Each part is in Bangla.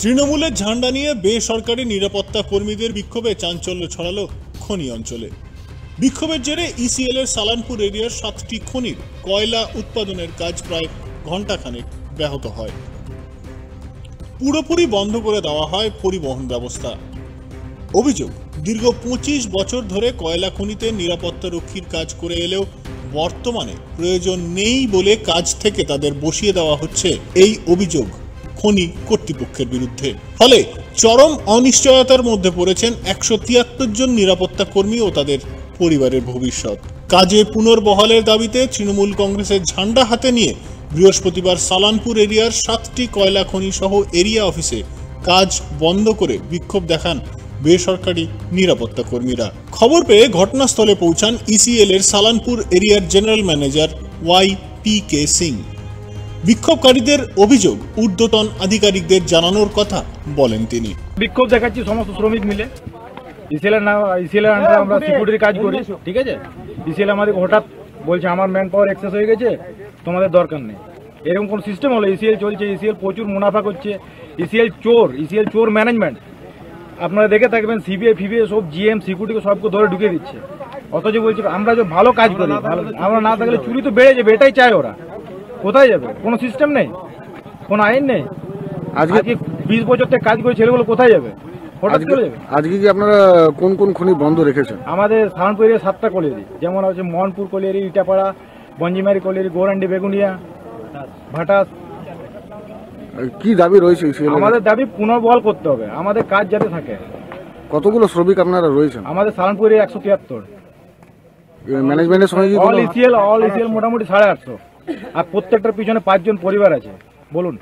তৃণমূলের ঝান্ডা নিয়ে বেসরকারি নিরাপত্তা কর্মীদের বিক্ষোভে চাঞ্চল্য ছড়ালো খনি অঞ্চলে। বিক্ষোভের জেরে ইসিএল এর সালানপুর এরিয়ার সাতটি খনির কয়লা উৎপাদনের কাজ প্রায় ঘণ্টাখানেক ব্যাহত হয়। পুরোপুরি বন্ধ করে দেওয়া হয় পরিবহন ব্যবস্থা। অভিযোগ, দীর্ঘ পঁচিশ বছর ধরে কয়লা খনিতে নিরাপত্তা রক্ষীর কাজ করে এলেও বর্তমানে প্রয়োজন নেই বলে কাজ থেকে তাদের বসিয়ে দেওয়া হচ্ছে। এই অভিযোগ খনি কর্তৃপক্ষের বিরুদ্ধে। ফলে চরম অনিশ্চয়তার মধ্যে পড়েছেন একশো তিয়াত্তর জন নিরাপত্তা কর্মী ও তাদের পরিবারের ভবিষ্যৎ। কাজে পুনর্বহালের দাবিতে তৃণমূল কংগ্রেসের ঝান্ডা হাতে নিয়ে বৃহস্পতিবার সালানপুর এরিয়ার সাতটি কয়লা খনি সহ এরিয়া অফিসে কাজ বন্ধ করে বিক্ষোভ দেখান বেসরকারি নিরাপত্তা কর্মীরা। খবর পেয়ে ঘটনাস্থলে পৌঁছান ইসিএল এর সালানপুর এরিয়ার general manager Y P K Singh. বিক্ষোভকারীদের অভিযোগ, ঊর্ধ্বতন আধিকারিকদের জানানোর কথা বলেন তিনি। বিক্ষোভ দেখাচ্ছি, সমস্ত শ্রমিক মিলে। ইসিএলের না ইসিএলের আমরা সিকিউরিটির কাজ করি, ঠিক আছে? ইসিএল আমাদের হঠাৎ বলছে, আমার ম্যান পাওয়ার এক্সেস হয়ে গেছে, তোমাদের দরকার নেই। এরকম কোন সিস্টেম হলো? ইসিএল চলছে ইসিএল প্রচুর মুনাফা করছে। ইসিএল চোর ইসিএল চোর ম্যানেজমেন্ট আপনারা দেখে থাকবেন সিবিআই ফিবিআই সব জিএম সিকিউরিটিকে সবকে ধরে ঢুকে দিচ্ছে। অথচ বলছে, আমরা যে ভালো কাজ করি আমরা না থাকলে চুরি তো বেড়ে যাবে, এটাই চায় ওরা। কোথায় যাবে? কোনো সিস্টেম নেই? কোনো আইন নেই? আজকে কি বিশ বছর থেকে কাজ করে ছেলেগুলো কোথায় যাবে? হঠাৎ আজকে চলে যাবে? আজকে কি আপনারা কোন কোন খনি বন্ধ রেখেছেন? আমাদের সাহানপুর এরিয়া সাতটা কলেরি যেমন আছে মোহনপুর কলেরি ইটাপাড়া বঞ্জিমারি কলেরি গৌরান্ডি বেগুনিয়া ভাটাস। কি দাবি রয়েছে আমাদের দাবি পুনর্বহাল করতে হবে। আমাদের কাজ যাতে থাকে। কতগুলো শ্রমিক আপনারা রয়েছেন? আমাদের সাহানপুর এরিয়া একশো তিয়াত্তর। ম্যানেজমেন্টের সঙ্গে অল ইসিএল অল ইসিএল মোটামুটি সাড়ে আটশো। আর প্রত্যেকটার পিছনে পাঁচজন পরিবার আছে। বলুন।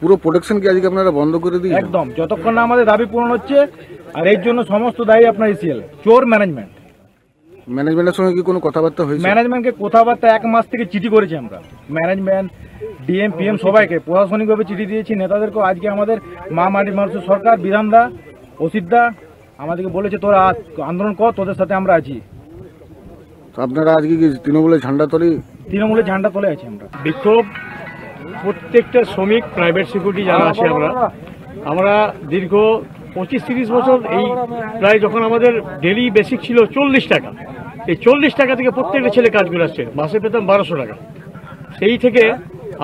পুরো প্রোটেকশন কি আজকে আপনারা বন্ধ করে দিয়েছেন? একদম। যতক্ষণ না আমাদের দাবি পূরণ হচ্ছে আর এর জন্য সমস্ত দায়ী আপনার ইসিএল চোর ম্যানেজমেন্ট ম্যানেজমেন্টের সঙ্গে কি কোনো কথাবার্তা হয়েছে? ম্যানেজমেন্টকে কথাবার্তা এক মাস থেকে চিঠি করেছি আমরা। ম্যানেজমেন্ট ডিএম পিএম সবাইকে প্রশাসনিকভাবে চিঠি দিয়েছি। নেতাদেরকেও আজকে আমাদের মা মাটি মানুষের সরকার বিধানদা অসিতদা আমাদেরকে বলেছে তোরা আন্দোলন কর তোদের সাথে আমরা আছি। আপনারা আজকে কি তৃণমূলের ঝান্ডা তলে তৃণমূলের ঝান্ডা তোলে আছি আমরা। বিক্ষোভ প্রত্যেকটা শ্রমিক প্রাইভেট সিকিউরিটি যারা আছে আমরা আমরা দীর্ঘ পঁচিশ তিরিশ বছর এই প্রায় যখন আমাদের ডেলি বেসিক ছিল চল্লিশ টাকা। এই চল্লিশ টাকা থেকে প্রত্যেকটা ছেলে কাজ করে আসছে মাসে পেতাম বারোশো টাকা। সেই থেকে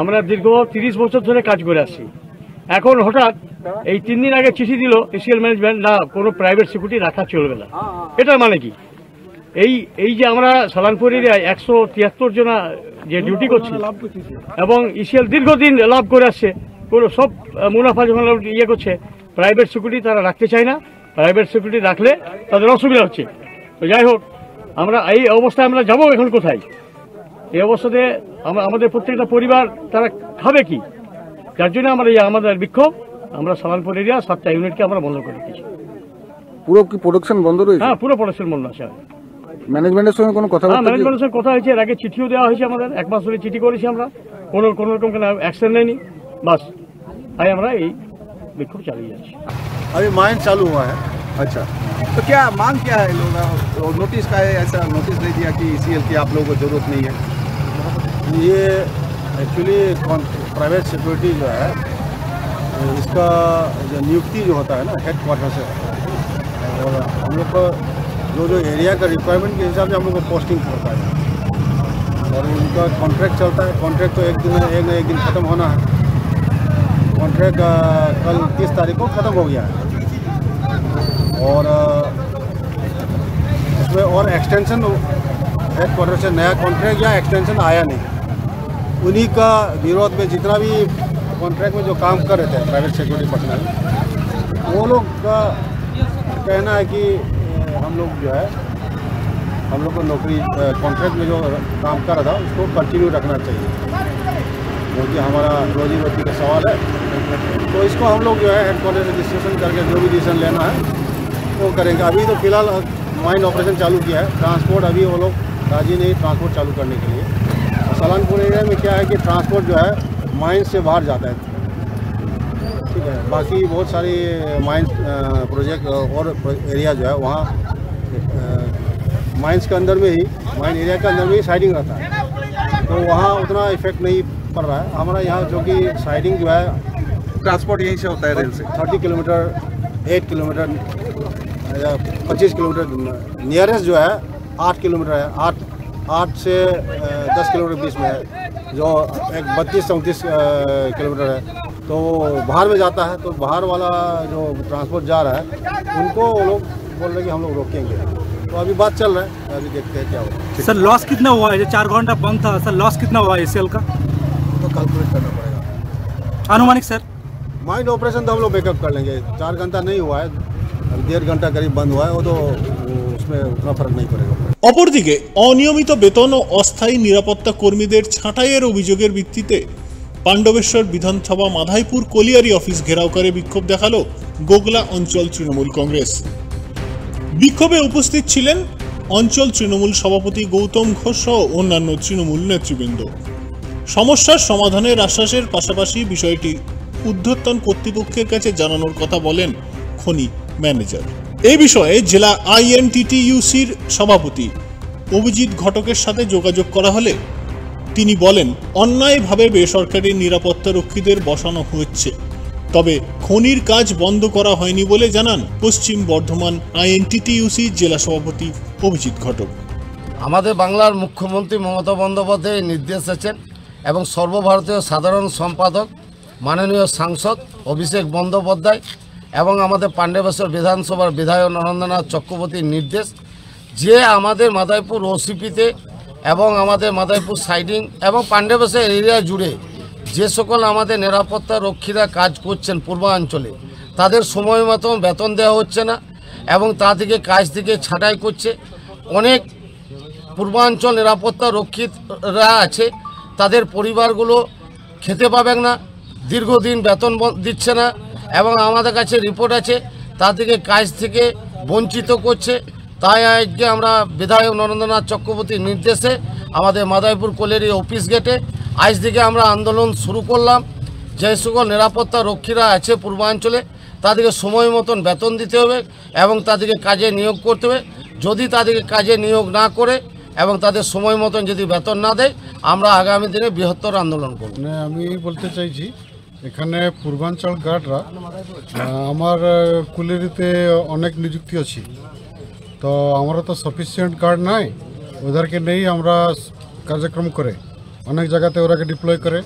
আমরা দীর্ঘ তিরিশ বছর ধরে কাজ করে আসছি। এখন হঠাৎ এই তিন দিন আগে চিঠি দিল এসিএল ম্যানেজমেন্ট না কোনো প্রাইভেট সিকিউরিটি রাখা চলবে না। এটার মানে কি? এই এই যে আমরা সালানপুর এরিয়ায় একশো তিয়াত্তর জনা যে ডিউটি করছি এবং ইসিএল দীর্ঘদিন লাভ করে আসছে কোনো সব মুনাফা যখন ইয়ে করছে প্রাইভেট সিকিউরিটি তারা রাখতে চায় না প্রাইভেট সিকিউরিটি রাখলে তাদের অসুবিধা হচ্ছে। তো যাই হোক আমরা এই অবস্থায় আমরা যাব এখন কোথায়? এই অবস্থাতে আমরা আমাদের প্রত্যেকটা পরিবার তারা খাবে কি? যার জন্য আমরা এই আমাদের বিক্ষোভ আমরা সালানপুর এরিয়া সাতটা ইউনিটকে আমরা বন্ধ করে দিচ্ছি। পুরো কি প্রোডাকশন বন্ধ রয়েছে? হ্যাঁ পুরো পড়াশোনার মূল্য আছে। ম্যানেজমেন্টের সঙ্গে কোনো হ্যাঁ কথাবার্তা কি- ম্যানেজমেন্টের সঙ্গে কথা হয়েছে এর আগে চিঠিও দেওয়া হয়েছে আমাদের এক মাস ধরে চিঠি করেছি আমরা কোনো কোনো রকম কোনো অ্যাকশন নেয়নি বাস তাই আমরা এই বিক্ষোভ চালিয়ে যাচ্ছি अभी माइन चालू हुआ है আচ্ছা तो क्या मांग क्या है लोग और नोटिस का है ऐसा नोटिस दे दिया कि सी की आप लोगों को जरूरत नहीं है ये एक्चुअली प्राइवेट सिक्योरिटी जो है इसका जो नियुक्ति जो होता है ना हेड क्वार्टर से और हम लोग को जो जो एरिया का रिक्वायरमेंट के हिसाब से हम लोग को पोस्टिंग होता है और उनका कॉन्ट्रैक्ट चलता है। कॉन्ट्रैक्ट तो एक दिन एक न एक दिन ख़त्म होना है। कॉन्ट्रैक्ट कल तीस तारीख को ख़त्म हो गया है। और इसमें और एक्सटेंशन हेड क्वार्टर से नया कॉन्ट्रैक्ट या एक्सटेंशन आया नहीं। उन्हीं का विरोध में जितना भी कॉन्ट्रैक्ट में जो काम कर रहे थे प्राइवेट सिक्योरिटी पर्सनल वो लोग का कहना है कि हम लोग जो है, हम लोग को नौकरी कॉन्ट्रैक्ट में जो काम कर रहा था, उसको कंटिन्यू रखना चाहिए। क्योंकि हमारा रोजी रोटी का सवाल है तो इसको हम लोग जो है हेड क्वार्टर से डिस्कशन करके जो भी डिसीज़न लेना है, वो करेंगे। अभी तो फ़िलहाल माइन ऑपरेशन चालू किया है। ट्रांसपोर्ट अभी वो लोग राज़ी नहीं ट्रांसपोर्ट चालू करने के लिए। सलानपुर एरिया में क्या है कि ट्रांसपोर्ट जो है माइन से बाहर जाता है। ठीक है? बाकी बहुत सारी माइंस प्रोजेक्ट और एरिया जो है, वहाँ माइंस के अंदर में ही माइन एरिया के अंदर में ही साइडिंग रहता है। तो वहाँ उतना इफ़ेक्ट नहीं पड़ रहा है। हमारा यहाँ जो कि साइडिंग जो है ट्रांसपोर्ट यहीं से होता है रेल से। थर्टी किलोमीटर एट किलोमीटर या पच्चीस किलोमीटर नियरेस्ट जो है आठ किलोमीटर है। आठ आठ से दस किलोमीटर बीच में है जो एक बत्तीस चौंतीस किलोमीटर है। तो बाहर में जाता है तो बाहर वाला जो ट्रांसपोर्ट जा रहा है उनको वो लोग बोल रहे हैं कि हम लोग रोकेंगे। तो अभी बात चल रहा है अभी देखते हैं क्या होगा सर लॉस कितना हुआ है जो चार घंटा बंद था सर लॉस कितना हुआ है एसीएल का तो कैलकुलेट करना पड़ेगा अनुमानिक सर माइंड ऑपरेशन तो हम लोग बैकअप कर लेंगे चार घंटा नहीं हुआ है अभी डेढ़ घंटा करीब बंद हुआ है वो तो वो उसमें उतना फर्क नहीं पड़ेगा অপরদিকে অনিয়মিত বেতন ও অস্থায়ী নিরাপত্তা কর্মীদের ছাঁটাইয়ের অভিযোগের ভিত্তিতে পাণ্ডবেশ্বর বিধানসভা মাধাইপুর কলিয়ারি অফিস ঘেরাও করে বিক্ষোভ দেখালো গোগলা অঞ্চল তৃণমূল কংগ্রেস বিক্ষোভে উপস্থিত ছিলেন অঞ্চল তৃণমূল সভাপতি গৌতম ঘোষ সহ অন্যান্য তৃণমূল নেতৃবৃন্দ। সমস্যার সমাধানের আশ্বাসের পাশাপাশি বিষয়টি ঊর্ধ্বতন কর্তৃপক্ষের কাছে জানানোর কথা বলেন খনি ম্যানেজার। এই বিষয়ে জেলা আইএনটিটিইউসির সভাপতি অভিজিৎ ঘটকের সাথে যোগাযোগ করা হলে তিনি বলেন, অন্যায়ভাবে বেসরকারি নিরাপত্তা রক্ষীদের বসানো হচ্ছে। তবে খনির কাজ বন্ধ করা হয়নি বলে জানান পশ্চিম বর্ধমান আইএনটিটিইউসি জেলা সভাপতি অভিজিৎ ঘটক। আমাদের বাংলার মুখ্যমন্ত্রী মমতা বন্দ্যোপাধ্যায় নির্দেশ আছেন এবং সর্বভারতীয় সাধারণ সম্পাদক, মাননীয় সাংসদ অভিষেক বন্দ্যোপাধ্যায় এবং আমাদের পাণ্ডবেশ্বর বিধানসভার বিধায়ক নরেন্দ্রনাথ চক্রবর্তীর নির্দেশ যে আমাদের মাদাইপুর ওসিপিতে এবং আমাদের মাদাইপুর সাইডিং এবং পাণ্ডবেশ্বর এরিয়া জুড়ে যে সকল আমাদের নিরাপত্তা রক্ষীরা কাজ করছেন পূর্বাঞ্চলে, তাদের সময় মতো বেতন দেওয়া হচ্ছে না এবং তা থেকে কাজ থেকে ছাঁটাই করছে। অনেক পূর্বাঞ্চল নিরাপত্তা রক্ষীরা আছে, তাদের পরিবারগুলো খেতে পাবেন না, দীর্ঘদিন বেতন দিচ্ছে না এবং আমাদের কাছে রিপোর্ট আছে, তা থেকে কাজ থেকে বঞ্চিত করছে। তাই আজকে আমরা বিধায়ক নরেন্দ্রনাথ চক্রবর্তীর নির্দেশে আমাদের মাদাইপুর কোলেরি অফিস গেটে আজ থেকে আমরা আন্দোলন শুরু করলাম। যে সকল নিরাপত্তা রক্ষীরা আছে পূর্বাঞ্চলে, তাদেরকে সময় মতন বেতন দিতে হবে এবং তাদেরকে কাজে নিয়োগ করতে হবে। যদি তাদেরকে কাজে নিয়োগ না করে এবং তাদের সময় মতন যদি বেতন না দেয়, আমরা আগামী দিনে বৃহত্তর আন্দোলন করব। মানে আমি বলতে চাইছি, এখানে পূর্বাঞ্চল গার্ডরা আমার কুলেরিতে অনেক নিযুক্তি আছে। তো আমরা তো সাফিসিয়েন্ট গার্ড নাই, ওদেরকে নেই আমরা কার্যক্রম করে। অনেক জায়গাতে ওরাকে ডিপ্লয় করে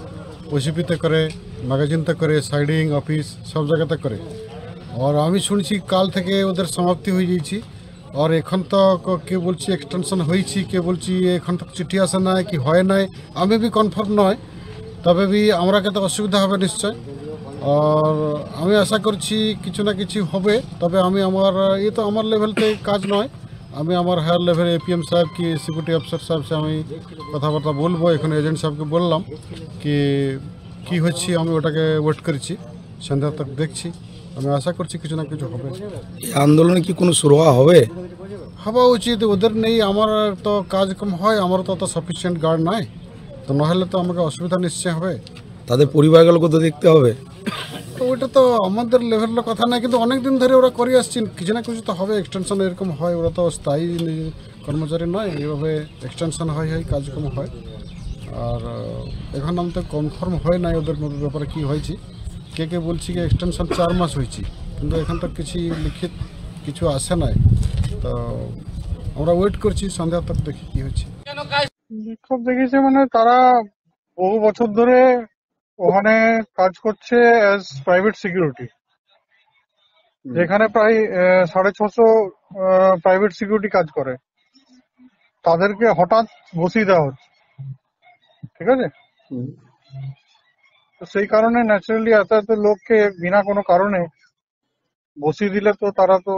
ওসিপিতে করে ম্যাগাজিনতে করে সাইডিং অফিস সব জায়গাতে করে। আর আমি শুনছি কাল থেকে ওদের সমাপ্তি হয়ে যাইছি। আর এখন তো কে বলছি এক্সটেনশন হয়েছি কে বলছি এখন তো চিঠি আসে নাই, কি হয় নাই, আমি বি কনফার্ম নয়। তবে বি আমরাকে তো অসুবিধা হবে নিশ্চয়। আর আমি আশা করছি কিছু না কিছু হবে, তবে আমি আমার, এ তো আমার লেভেলতে কাজ নয়। আমি আমার হায়ার লেভেল এপিএম সাহেব কি সিকিউরিটি অফিসার সাহেব সে আমি কথাবার্তা বলব এখন এজেন্ট সাহেবকে বললাম কি কি হচ্ছে আমি ওটাকে ওয়েট করেছি সন্ধ্যা তক দেখছি আমি আশা করছি কিছু না কিছু হবে। আন্দোলনে কি কোনো শুরু হবে? হওয়া উচিত ওদের নেই আমার তো কাজ কম হয় আমার তো অত সাফিসিয়েন্ট গার্ড নাই তো নাহলে তো আমাকে অসুবিধা নিশ্চয় হবে। তাদের পরিবারগুলোকে তো দেখতে হবে। তো ওটা তো আমাদের লেভেলের কথা না কিন্তু অনেক দিন ধরে ওরা করে আসছেন। কিছু না কিছু তো হবে এক্সটেনশন এরকম হয়, ওরা তো স্থায়ী কর্মচারী নয়, এইভাবে এক্সটেনশন হয় হয়, কাজকর্ম হয়। আর এখন আমি তো কনফার্ম হয় নাই ওদের ব্যাপারে কি হয়েছে। কে কে বলছি কি এক্সটেনশন চার মাস হয়েছে, কিন্তু এখন তো কিছু লিখিত কিছু আসে নাই। তো আমরা ওয়েট করছি, সন্ধ্যা তক দেখি কি হচ্ছে বিক্ষোভ দেখেছে মানে তারা বহু বছর ধরে ওখানে কাজ করছে অ্যাজ প্রাইভেট সিকিউরিটি যেখানে প্রায় সাড়ে ছশো প্রাইভেট সিকিউরিটি কাজ করে। তাদেরকে হঠাৎ বসিয়ে দেওয়া হচ্ছে। ঠিক আছে? তো সেই কারণে ন্যাচারালি এত এত লোককে বিনা কোনো কারণে বসিয়ে দিলে তো তারা তো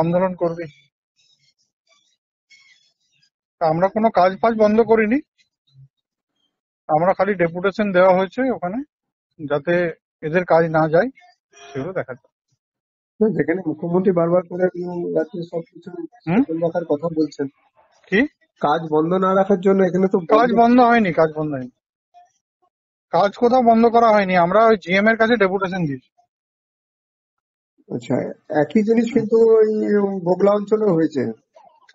আন্দোলন করবে আমরা কোনো কাজ ফাজ বন্ধ করিনি। আমরা খালি ডেপুটেশন দেওয়া হয়েছে ওখানে যাতে এদের কাজ না যায় সেগুলো দেখা যায় যেখানে মুখ্যমন্ত্রী বারবার করে যাতে সবকিছু রাখার কথা বলছেন। কি? কাজ বন্ধ না রাখার জন্য এখানে তো কাজ বন্ধ হয়নি কাজ বন্ধ হয়নি। কাজ কোথাও বন্ধ করা হয়নি আমরা ওই জিএম এর কাছে ডেপুটেশন দিয়েছি। আচ্ছা একই জিনিস কিন্তু ওই বগলা অঞ্চলেও হয়েছে।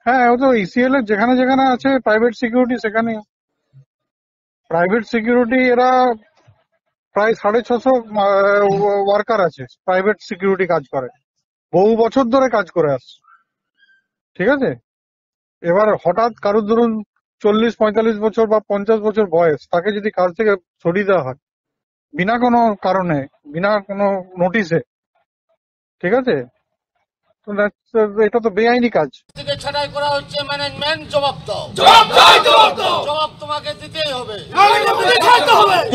হ্যাঁ ও তো ইসিএল এর যেখানে যেখানে আছে প্রাইভেট সিকিউরিটি সেখানে প্রাইভেট সিকিউরিটি এরা প্রায় সাড়ে ছশো ওয়ার্কার আছে। প্রাইভেট সিকিউরিটি কাজ করে। বহু বছর ধরে কাজ করে আসছে। ঠিক আছে? এবার হঠাৎ কারোর ধরুন চল্লিশ, পঁয়তাল্লিশ বছর বা পঞ্চাশ বছর বয়স, তাকে যদি কাজ থেকে সরিয়ে দেওয়া হয়, বিনা কোনো কারণে, বিনা কোনো নোটিশে ঠিক আছে? এটা তো বেআইনি কাজ। ছাঁটাই করা হচ্ছে ম্যানেজমেন্ট জবাব দাও। জবাব তোমাকে দিতেই হবে।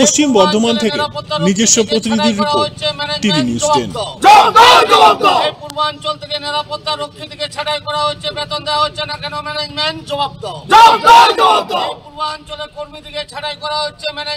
পশ্চিম বর্ধমান থেকে নিজস্ব প্রতিনিধির রিপোর্ট টিভি নিউজ টেন এই পূর্বাঞ্চল থেকে নিরাপত্তা রক্ষী থেকে ছাঁটাই করা হচ্ছে বেতন দেওয়া হচ্ছে না কেন ম্যানেজমেন্ট জবাব দাও। এই পূর্বাঞ্চলে কর্মী থেকে ছাঁটাই করা হচ্ছে ম্যানেজমেন্ট